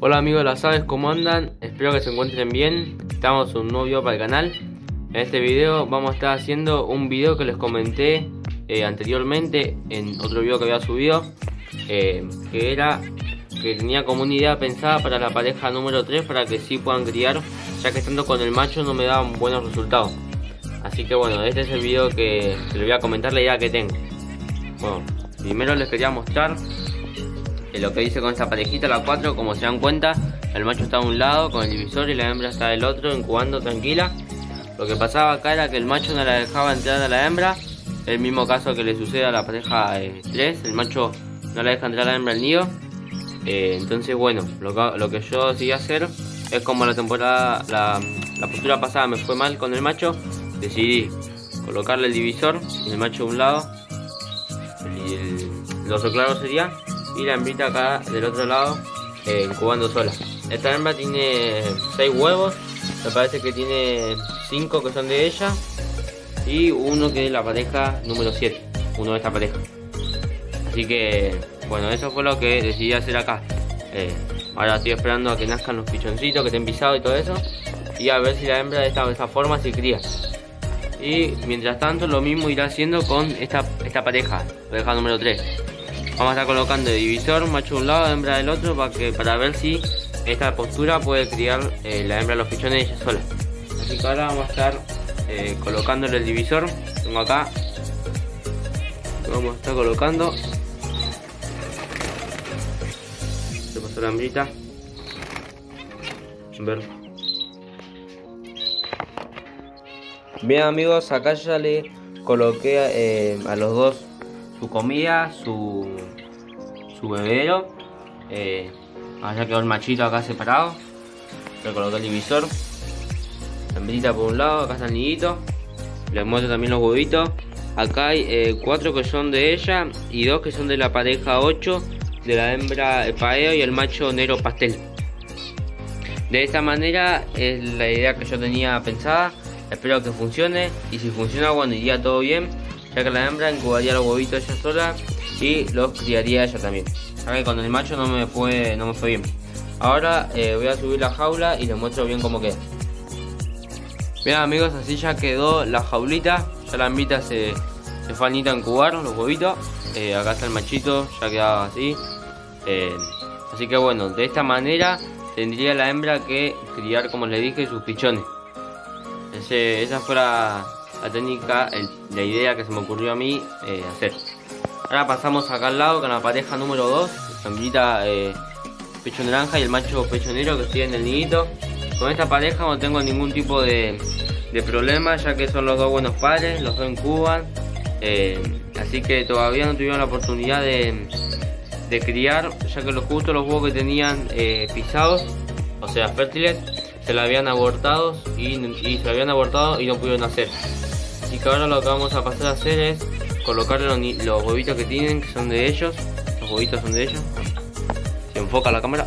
Hola amigos de las aves, ¿cómo andan? Espero que se encuentren bien. Estamos un nuevo video para el canal. En este video vamos a estar haciendo un video que les comenté eh, anteriormente en otro video que había subido. Eh, que era que tenía como una idea pensada para la pareja número 3 para que sí puedan criar, ya que estando con el macho no me daban buenos resultados. Así que bueno, este es el video que les voy a comentar la idea que tengo. Bueno, primero les quería mostrar lo que hice con esta parejita, la 4, como se dan cuenta, el macho está a un lado con el divisor y la hembra está del otro, incubando tranquila. Lo que pasaba acá era que el macho no la dejaba entrar a la hembra, el mismo caso que le sucede a la pareja 3, eh, el macho no la deja entrar a la hembra al nido. Eh, entonces bueno, lo que, yo decidí hacer es como la temporada, la, postura pasada me fue mal con el macho, decidí colocarle el divisor el macho a un lado, y el, el otro claro sería y la hembrita acá del otro lado eh, incubando sola. Esta hembra tiene 6 huevos, me parece que tiene 5 que son de ella y uno que es la pareja número 7, uno de esta pareja. Así que bueno, eso fue lo que decidí hacer acá. Eh, ahora estoy esperando a que nazcan los pichoncitos que estén pisados y todo eso y a ver si la hembra de esta, de esta forma se cría. Y mientras tanto lo mismo irá haciendo con esta, esta pareja, pareja número 3. Vamos a estar colocando el divisor, macho de un lado, hembra del otro, para, que, para ver si esta postura puede criar eh, la hembra de los pichones ella sola. Así que ahora vamos a estar eh, colocándole el divisor. Tengo acá. vamos a estar colocando. Se pasó la hembrita. Ver. Bien amigos, acá ya le coloqué eh, a los dos su comida, su, su bebero. Eh, allá quedó el machito acá separado. Le coloqué el divisor. La por un lado, acá está el nidito. Le muestro también los huevitos. Acá hay eh, cuatro que son de ella y dos que son de la pareja 8 de la hembra paeo y el macho negro pastel. De esta manera es la idea que yo tenía pensada. Espero que funcione y si funciona bueno iría todo bien que la hembra incubaría los huevitos ella sola y los criaría ella también. Ya que con el macho no me fue, no me fue bien. Ahora eh, voy a subir la jaula y les muestro bien cómo queda. Bien amigos, así ya quedó la jaulita. Ya la hembrita se, se fue a incubar los huevitos. Eh, acá está el machito, ya quedaba así. Eh, así que bueno, de esta manera tendría la hembra que criar, como les dije, sus pichones. esa fuera la técnica, la idea que se me ocurrió a mí eh, hacer. Ahora pasamos acá al lado con la pareja número 2, la eh, pecho naranja y el macho pecho negro que estoy en el nidito. Con esta pareja no tengo ningún tipo de, problema ya que son los dos buenos padres, los dos en Cuba. Eh, así que todavía no tuvieron la oportunidad de, criar, ya que los justo los huevos que tenían eh, pisados, o sea fértiles, se la habían abortado y se habían abortado y no pudieron hacer. Que ahora lo que vamos a pasar a hacer es colocar los, huevitos que tienen, que son de ellos. Los huevitos son de ellos. Se enfoca la cámara.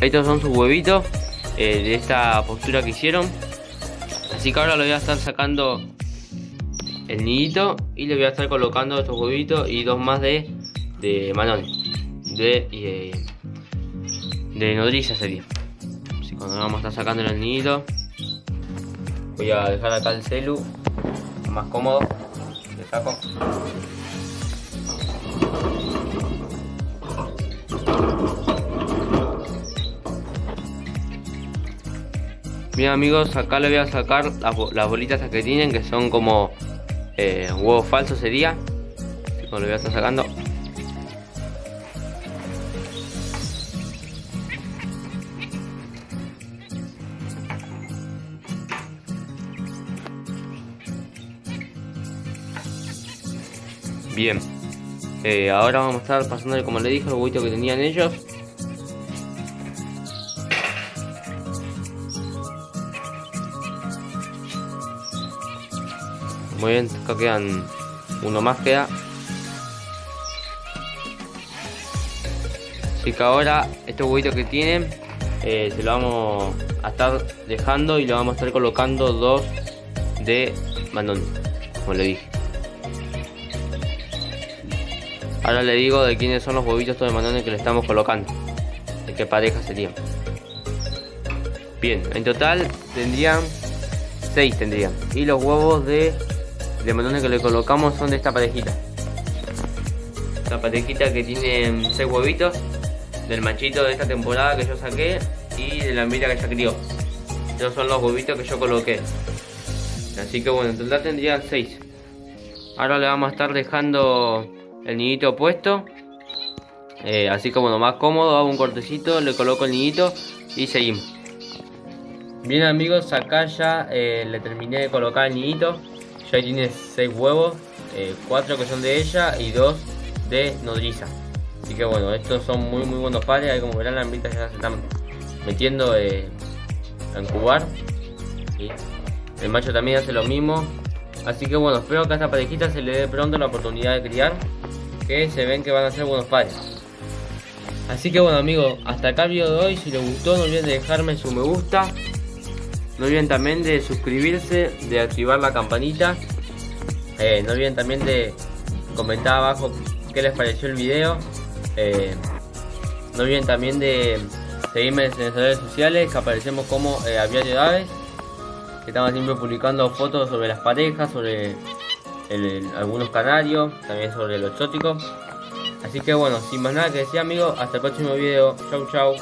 Estos son sus huevitos eh, de esta postura que hicieron. Así que ahora lo voy a estar sacando el nidito y le voy a estar colocando estos huevitos y dos más de, de manones. De, de, de nodriza sería. Así cuando vamos a estar sacando el nidito. Voy a dejar acá el celu, más cómodo. Le saco. Bien amigos, acá le voy a sacar las, bolitas que tienen, que son como eh, huevos falsos sería. Como le voy a estar sacando. Bien. Eh, ahora vamos a estar pasándole, como le dije, el huevito que tenían ellos. Muy bien, acá quedan uno más queda. Así que ahora este huevito que tienen eh, se lo vamos a estar dejando y lo vamos a estar colocando dos de mandón, como le dije. Ahora le digo de quiénes son los huevitos de manones que le estamos colocando. De qué pareja serían. Bien, en total tendrían 6 tendrían. Y los huevos de, de que le colocamos son de esta parejita. Esta parejita que tiene 6 huevitos. Del machito de esta temporada que yo saqué. Y de la mira que ya crió. Estos son los huevitos que yo coloqué. Así que bueno, en total tendrían 6. Ahora le vamos a estar dejando el nidito puesto. Eh, así como lo más cómodo, hago un cortecito, le coloco el nidito y seguimos. Bien amigos, acá ya eh, le terminé de colocar el nidito. Ya tiene 6 huevos, 4 eh, que son de ella y 2 de nodriza. Así que bueno, estos son muy muy buenos padres. Ahí como verán las hembritas ya se están metiendo a incubar. El macho también hace lo mismo. Así que bueno, espero que a esta parejita se le dé pronto la oportunidad de criar. Que se ven que van a ser buenos padres. Así que bueno amigos, hasta acá el video de hoy. Si les gustó no olviden de dejarme su me gusta. No olviden también de suscribirse, de activar la campanita. Eh, no olviden también de comentar abajo qué les pareció el video. Eh, no olviden también de seguirme en las redes sociales que aparecemos como eh, Aviario de Aves que estamos siempre publicando fotos sobre las parejas, sobre algunos canarios, también sobre los exóticos. Así que bueno, sin más nada que decir amigos, hasta el próximo video. Chau chau.